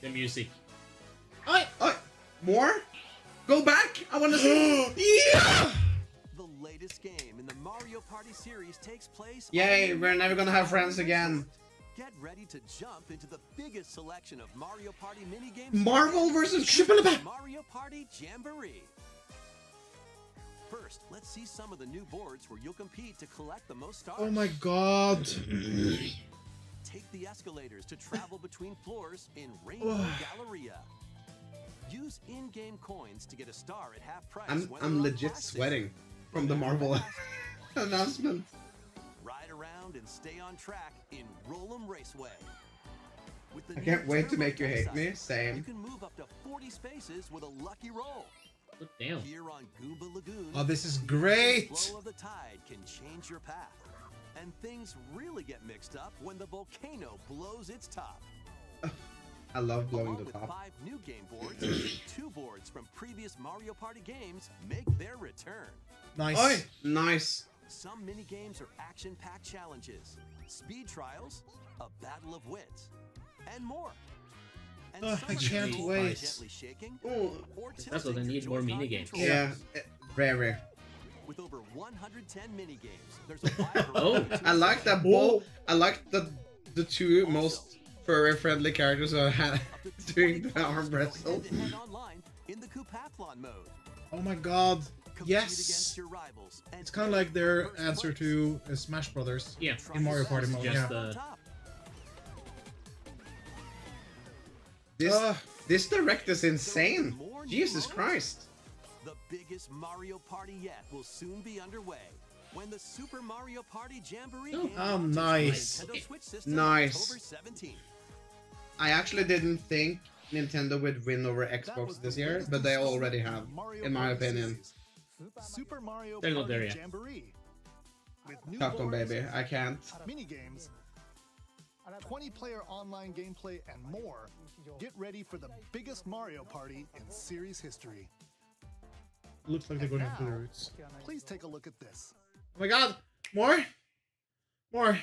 The music. Oh, more? Go back? I want to see. yeah! The latest game in the Mario Party series takes place. Yay, we're never gonna have friends again. Get ready to jump into the biggest selection of Mario Party minigames. Marvel versus Mario Party Jamboree. First, let's see some of the new boards where you'll compete to collect the most stars. Oh my god. Take the escalators to travel between floors in Rainbow Galleria. Use in-game coins to get a star at half price. I'm I'm legit plastic. sweating from the Marvel announcement. Ride around and stay on track in Roll'em Raceway. With the I can't wait to make you hate me. size, Same. You can move up to 40 spaces with a lucky roll. Oh, damn. Here on Goomba Lagoon, Oh, this is the great. flow of the tide can change your path. And things really get mixed up when the volcano blows its top. I love blowing Along the with top. five new game boards, two boards from previous Mario Party games make their return. Nice. Oi, nice. Some mini games are action-packed challenges, speed trials, a battle of wits, and more. And Ugh, I can't wait. Gently shaking Ooh, That's what tilting they need, more mini games. yeah, eh, rare, rare. With over 110 mini games, there's a Oh, I like that both. I like the the two most furry friendly characters are ha- doing 20 the arm wrestle. in the Koopathlon mode. Oh my god. Yes. your rivals and It's kind of like their first answer to uh, Smash Brothers. yeah. In Mario Party mode, to yeah. get on Just, top. This Ugh. this direct is insane. Jesus modes? Christ. The biggest Mario Party yet will soon be underway when the Super Mario Party Jamboree Oh. Oh, nice. Nintendo eh, Switch system Nice. October 17th. I actually didn't think Nintendo would win over Xbox this year, but they already have, in my opinion. Super Mario They're not Party there yet. Jamboree. With new Capcom boards, baby, I can't. mini games, 20 player online gameplay, and more. Get ready for the biggest Mario Party in series history. Looks like they're going And into the roots. Please take a look at this. Oh my god. More? More.